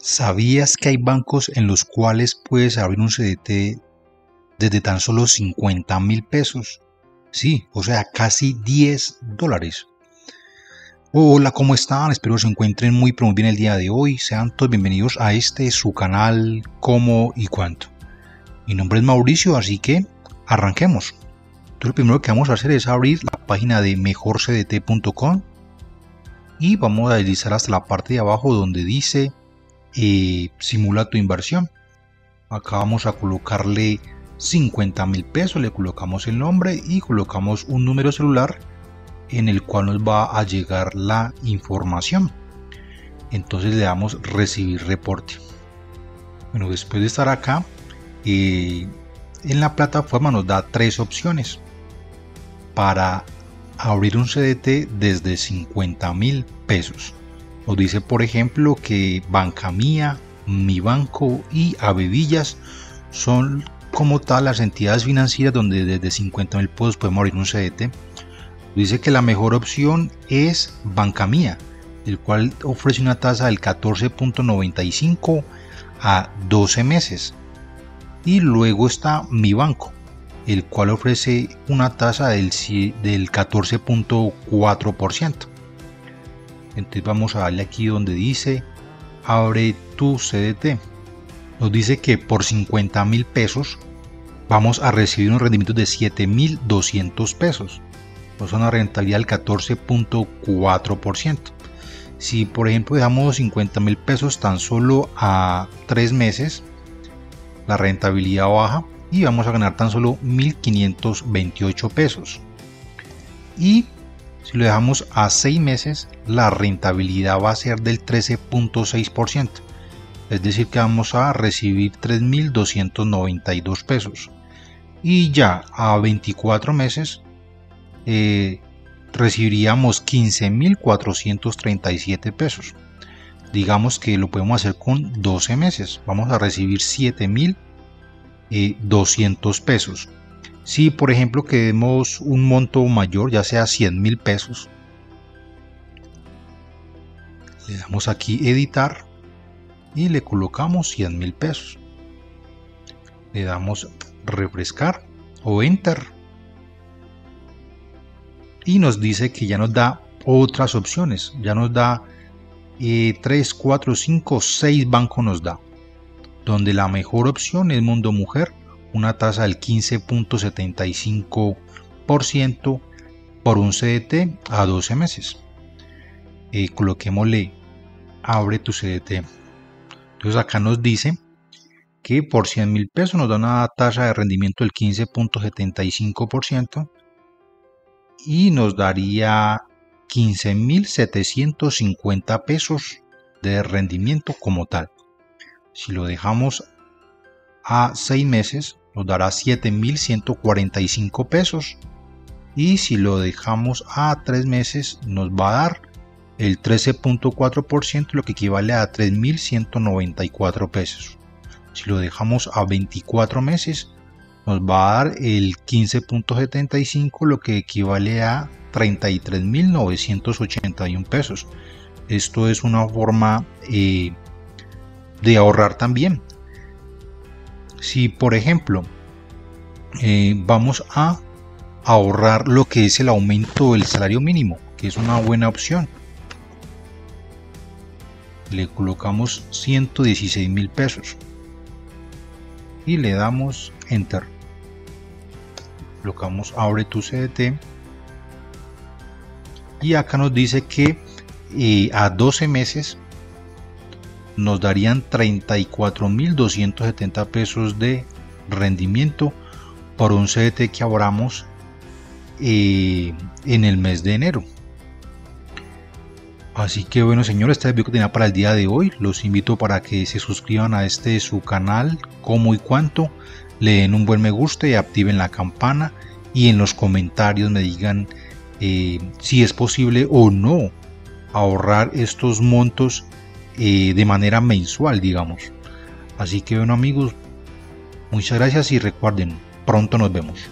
¿Sabías que hay bancos en los cuales puedes abrir un CDT desde tan solo 50 mil pesos? Sí, o sea, casi 10 dólares. Hola, ¿cómo están? Espero se encuentren muy, muy bien el día de hoy. Sean todos bienvenidos a este su canal Cómo y Cuánto. Mi nombre es Mauricio, así que arranquemos. Entonces, lo primero que vamos a hacer es abrir la página de mejorcdt.com y vamos a deslizar hasta la parte de abajo donde dice simula tu inversión. Acá vamos a colocarle 50 mil pesos, le colocamos el nombre y colocamos un número celular en el cual nos va a llegar la información. Entonces le damos recibir reporte. Bueno, después de estar acá, eh, en la plataforma nos da tres opciones para abrir un CDT desde 50 mil pesos. Nos dice, por ejemplo, que Banca Mía, Mi Banco y Avevillas son como tal las entidades financieras donde desde 50 mil pesos podemos abrir un CDT. Dice que la mejor opción es Banca Mía, el cual ofrece una tasa del 14.95 a 12 meses. Y luego está Mi Banco, el cual ofrece una tasa del 14.4%. Entonces vamos a darle aquí donde dice abre tu CDT. Nos dice que por 50 mil pesos vamos a recibir un rendimiento de 7.200 pesos. Es una rentabilidad del 14.4%. Si por ejemplo dejamos 50 mil pesos tan solo a 3 meses, la rentabilidad baja y vamos a ganar tan solo 1.528 pesos. Y si lo dejamos a 6 meses, la rentabilidad va a ser del 13.6%. Es decir, que vamos a recibir 3.292 pesos. Y ya a 24 meses eh, recibiríamos 15.437 pesos. Digamos que lo podemos hacer con 12 meses. Vamos a recibir 7.200 pesos. Si por ejemplo queremos un monto mayor, ya sea 100 mil pesos, le damos aquí editar y le colocamos 100 mil pesos. Le damos refrescar o enter. Y nos dice que ya nos da otras opciones, ya nos da 3, 4, 5, 6 bancos nos da, donde la mejor opción es Mundo Mujer una tasa del 15.75% por un CDT a 12 meses. Eh, coloquémosle abre tu CDT. Entonces acá nos dice que por 100 mil pesos nos da una tasa de rendimiento del 15.75% y nos daría 15.750 pesos de rendimiento como tal. Si lo dejamos a 6 meses, nos dará 7.145 pesos. Y si lo dejamos a 3 meses nos va a dar el 13.4% lo que equivale a 3.194 pesos. Si lo dejamos a 24 meses nos va a dar el 15.75 lo que equivale a 33.981 pesos. Esto es una forma eh, de ahorrar también si por ejemplo eh, vamos a ahorrar lo que es el aumento del salario mínimo, que es una buena opción. Le colocamos 116 mil pesos y le damos enter. Colocamos abre tu CDT y acá nos dice que eh, a 12 meses nos darían 34.270 pesos de rendimiento por un CDT que abramos eh, en el mes de enero. Así que bueno señores, este es el video que tenía para el día de hoy. Los invito para que se suscriban a este su canal, como y cuánto, le den un buen me gusta y activen la campana y en los comentarios me digan eh, si es posible o no ahorrar estos montos eh, de manera mensual, digamos. Así que bueno amigos, muchas gracias y recuerden, pronto nos vemos.